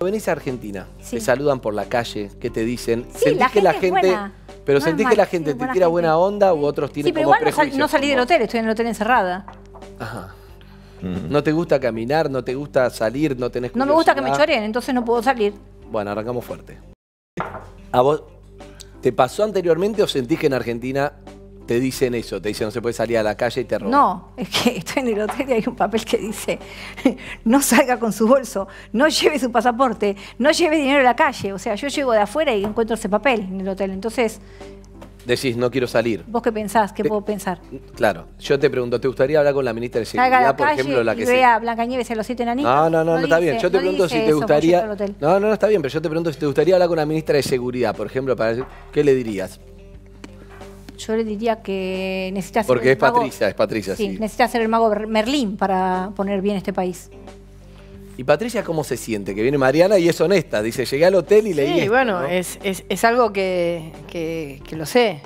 Cuando venís a Argentina, Sí. te saludan por la calle, ¿qué te dicen? Sí, ¿Sentís la que la gente buena. pero No sentís mal, que la gente te buena tira gente. buena onda u otros tienen Sí, pero como igual no, sal- prejuicios? no salí del hotel, estoy en el hotel encerrada. Ajá. No te gusta caminar, no te gusta salir, no tenés No me gusta que me choreen, entonces no puedo salir. Bueno, arrancamos fuerte. ¿A vos te pasó anteriormente o sentís que en Argentina te dicen eso? Te dicen no se puede salir a la calle y te roban. No, es que estoy en el hotel y hay un papel que dice no salga con su bolso, no lleve su pasaporte, no lleve dinero a la calle. O sea, yo llego de afuera y encuentro ese papel en el hotel. Entonces, Decís, no quiero salir. ¿vos qué pensás? ¿Qué Te- puedo pensar? Claro, yo te pregunto, ¿te gustaría hablar con la ministra de Salga a Seguridad, la por calle ejemplo, la y que se- vea a Blanca Nieves y a los siete enanitos. No, no, no, no, está bien. Yo te no pregunto si te gustaría. No, no, no, está bien, pero yo te pregunto si te gustaría hablar con la ministra de Seguridad, por ejemplo, para ¿qué le dirías? Yo le diría que necesita ser Porque el es mago- Patricia, es Patricia, sí. necesita ser el mago Merlín para poner bien este país. ¿Y Patricia cómo se siente? Que viene Mariana y es honesta. Dice, llegué al hotel y leí Sí, esto, bueno, ¿no? es, es- es algo que, que- que lo sé.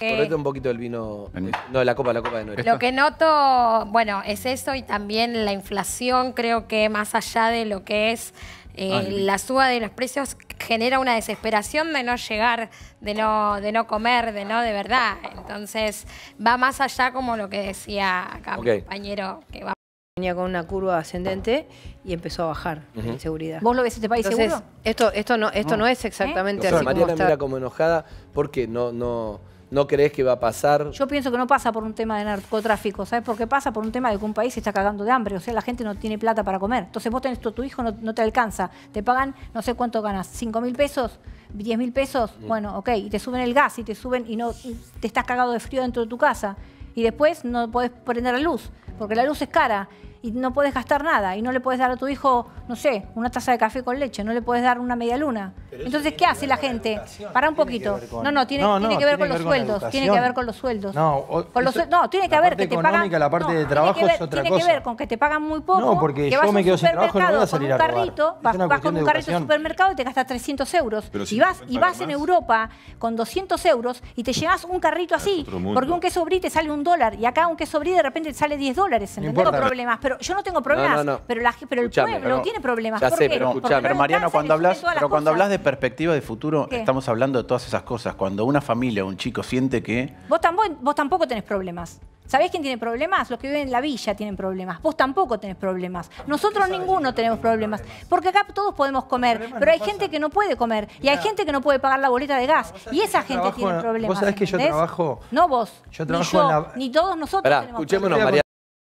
Correte un poquito el vino. No, la copa, la copa de Noel. Lo que noto, bueno, es eso y también la inflación, creo que más allá de lo que es eh, la suba de los precios, genera una desesperación de no llegar, de no, de no comer, de no de verdad. Entonces, va más allá como lo que decía acá Ok. mi compañero, que va Venía con una curva ascendente y empezó a bajar Ujú. en seguridad. ¿Vos lo ves este país Entonces, seguro? esto, esto no, esto no es exactamente Entonces, así como Mariana está. mira como enojada. ¿Por qué? ¿No, no, no crees que va a pasar? Yo pienso que no pasa por un tema de narcotráfico, ¿sabes por qué pasa? Por un tema de que un país se está cagando de hambre, o sea, la gente no tiene plata para comer. Entonces vos tenés tu, tu hijo, no, no te alcanza, te pagan, no sé cuánto ganas, 5 mil pesos, 10 mil pesos, bueno, ok, y te suben el gas y te suben y no y te estás cagado de frío dentro de tu casa. Y después no podés prender la luz, porque la luz es cara y no podés gastar nada y no le podés dar a tu hijo, no sé, una taza de café con leche, no le podés dar una media luna. Entonces, ¿qué hace la gente? Para un poquito. No, no, tiene, No, tiene que ver tiene con los sueldos, tiene que ver con los sueldos. No, o- Con los eso- no, tiene que ver que te pagan. la parte no, de tiene trabajo que ver- es otra Tiene que ver con que te pagan muy poco. No, porque que yo vas a me un quedo sin trabajo, no voy a supermercado salir con a un robar. carrito, vas, con un de carrito al supermercado y te gastas 300 euros. Pero si y vas, y vas en. Europa con 200 euros y te llevas un carrito así. Porque un queso brie te sale un dólar y acá un queso brie de repente te sale 10 dólares. No tengo problemas, pero yo no tengo problemas. no. Pero, la, pero el Escuchame, pueblo no. tiene problemas. Ya ¿Por sé, qué? pero escuchame, Pero Mariano, cuando hablas, pero cuando hablas de perspectiva de futuro, ¿Qué? estamos hablando de todas esas cosas. Cuando una familia, un chico siente que Vos tampoco, vos tampoco tenés problemas. ¿Sabés quién tiene problemas? Los que viven en la villa tienen problemas. Vos tampoco tenés problemas. Nosotros ninguno tenemos problemas. Porque acá todos podemos comer, pero hay gente que no puede comer. Y hay gente que no puede pagar la boleta de gas. Y esa yo gente tiene en- problemas. vos sabés que yo trabajo- No vos. yo ni trabajo yo, en la- Ni todos nosotros Pará, tenemos escuchémonos, problemas. Mariana.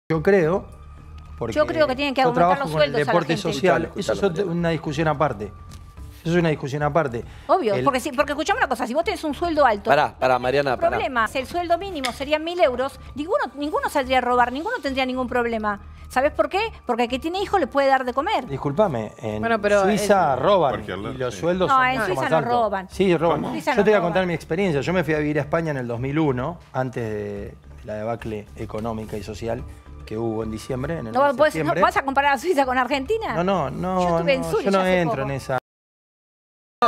Yo creo. Porque Yo creo que tienen que aumentar los con el sueldos a la deporte gente. social. Eso es una discusión aparte. Eso es una discusión aparte. Obvio, El- porque, si, porque escuchame una cosa, si vos tenés un sueldo alto, Pará, pará, Mariana, pará. problema. Si el sueldo mínimo serían mil euros, ninguno, ninguno saldría a robar, ninguno tendría ningún problema. ¿Sabés por qué? Porque el que tiene hijos le puede dar de comer. Disculpame, en Bueno, pero Suiza el- roban y los sí. sueldos No, son en Suiza no roban. Sí, roban. Yo te voy a roban. contar mi experiencia. Yo me fui a vivir a España en el 2001, antes de la debacle económica y social que hubo en diciembre. En el ¿No, mes vas a comparar a Suiza con Argentina? No, no, no. Yo estuve en no, Zurich yo no hace entro poco. en esa.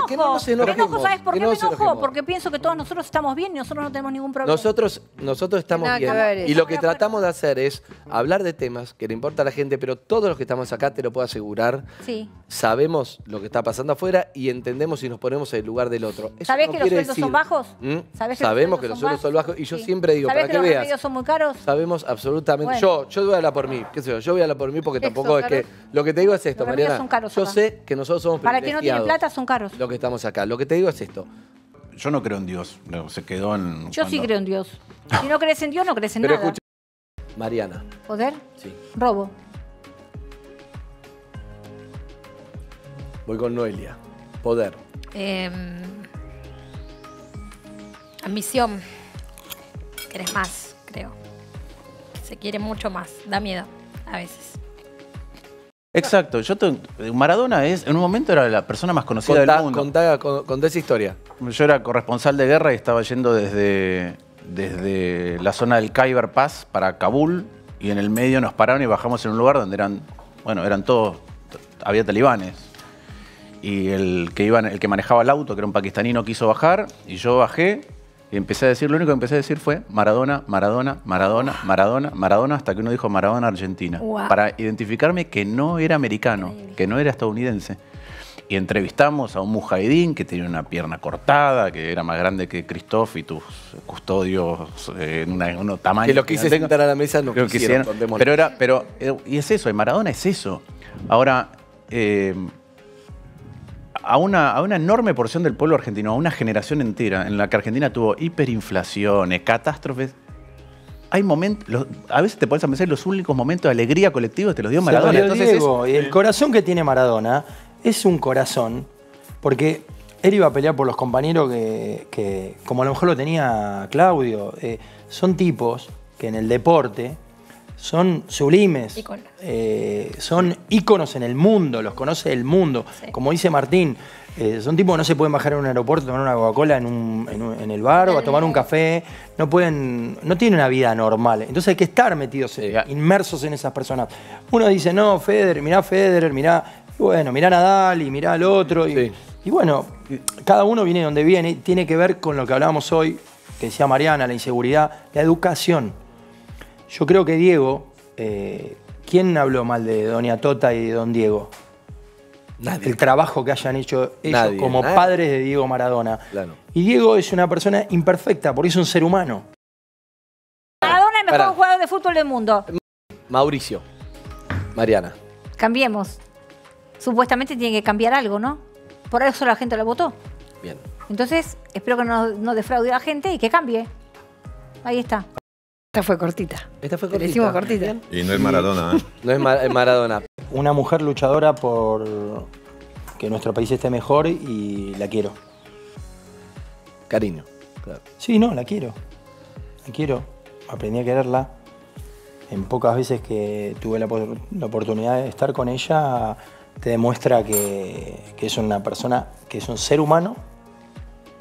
Que no nos me enojo, enojemos, ¿sabes por que qué no me enojo? enojemos. Porque pienso que todos nosotros estamos bien y nosotros no tenemos ningún problema. Nosotros, nosotros estamos Nada que bien. ver Y lo que tratamos de hacer es hablar de temas que le importa a la gente, pero todos los que estamos acá, te lo puedo asegurar, Sí. sabemos lo que está pasando afuera y entendemos y nos ponemos en el lugar del otro. Eso ¿Sabés no que los sueldos decir- son bajos? ¿Mm? ¿Sabés Sabemos que los sueldos son bajos y yo Sí. siempre digo, ¿Sabés para que, que los veas, son muy caros? sabemos absolutamente. Bueno. Yo, yo voy a hablar por mí, qué sé yo, yo voy a hablar por mí porque tampoco es que. Lo que te digo es esto, Mariana. son caros yo acá. sé que nosotros somos Para que no tiene plata son caros. Lo que estamos acá. Lo que te digo es esto. yo no creo en Dios. No, se quedó en. Yo sí creo en Dios. Si no crees en Dios, no crees en Pero nada. escucha, Mariana, ¿Poder? sí. Robo. Voy con Noelia. Poder. Eh, ambición. Querés más, creo. Se quiere mucho más. Da miedo a veces. Exacto. Yo te- Maradona es, en un momento era la persona más conocida Contá, del mundo. contá, con- contá esa historia. Yo era corresponsal de guerra y estaba yendo desde, desde la zona del Khyber Pass para Kabul y en el medio nos pararon y bajamos en un lugar donde eran, bueno, eran todos, había talibanes. Y el que, el que manejaba el auto, que era un pakistaní, no quiso bajar y yo bajé y empecé a decir, lo único que empecé a decir fue Maradona, Maradona, Maradona, Maradona, Maradona, hasta que uno dijo Maradona Argentina. Para identificarme que no era americano, que no era estadounidense. Y entrevistamos a un mujahidín que tenía una pierna cortada, que era más grande que Christoph y tus custodios eh, en una, uno tamaño. Que lo quise gigantesco. sentar a la mesa, no que quisieron, hicieron. contémoslo. Pero era, pero, eh, y es eso, y Maradona es eso. Ahora, eh, a una, a una enorme porción del pueblo argentino, a una generación entera, en la que Argentina tuvo hiperinflaciones, catástrofes. Hay momentos, los- a veces te pones a pensar los únicos momentos de alegría colectiva te los dio Maradona. dio Entonces es- y el corazón que tiene Maradona es un corazón, porque él iba a pelear por los compañeros que, que, como a lo mejor lo tenía Claudio, eh, son tipos que en el deporte son sublimes, eh, son íconos en el mundo, los conoce el mundo. Sí. Como dice Martín, eh, son tipos que no se pueden bajar en un aeropuerto tomar una Coca-Cola en, un- en un- en el bar o a tomar un café, no pueden, no tienen una vida normal. Entonces hay que estar metidos, eh, inmersos en esas personas. Uno dice, no, Federer, mirá Federer, mirá, y bueno, mirá Nadal y mirá al otro. Y, Sí. y bueno, cada uno viene de donde viene, tiene que ver con lo que hablábamos hoy, que decía Mariana, la inseguridad, la educación. Yo creo que Diego, eh, ¿quién habló mal de Doña Tota y de Don Diego? Nadie. El trabajo que hayan hecho ellos Nadie, como nadie. padres de Diego Maradona. Claro. Y Diego es una persona imperfecta, porque es un ser humano. Maradona es el mejor Pará. jugador de fútbol del mundo. Mauricio. Mariana. Cambiemos. Supuestamente tiene que cambiar algo, ¿no? Por eso la gente lo votó. Bien. Entonces, espero que no, no defraude a la gente y que cambie. Ahí está. Esta fue cortita. Esta fue Le cortita. hicimos cortita. Y no es Maradona, ¿eh? No es, Ma- es Maradona. Una mujer luchadora por que nuestro país esté mejor y la quiero. Cariño. Claro. Sí, no, la quiero. La quiero. Aprendí a quererla. En pocas veces que tuve la, la oportunidad de estar con ella, te demuestra que, que es una persona, que es un ser humano,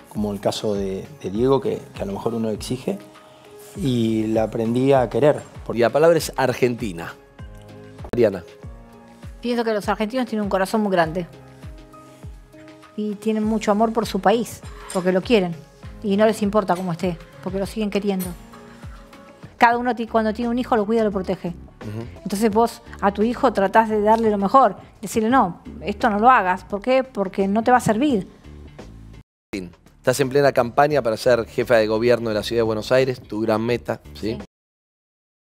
como el caso de, de Diego, que, que a lo mejor uno exige, y la aprendí a querer. Y la palabra es Argentina. Mariana. Pienso que los argentinos tienen un corazón muy grande. Y tienen mucho amor por su país, porque lo quieren. Y no les importa cómo esté, porque lo siguen queriendo. Cada uno cuando tiene un hijo lo cuida y lo protege. Entonces vos a tu hijo tratás de darle lo mejor. Decirle, no, esto no lo hagas. ¿Por qué? Porque no te va a servir. Estás en plena campaña para ser jefa de gobierno de la ciudad de Buenos Aires, tu gran meta, ¿sí?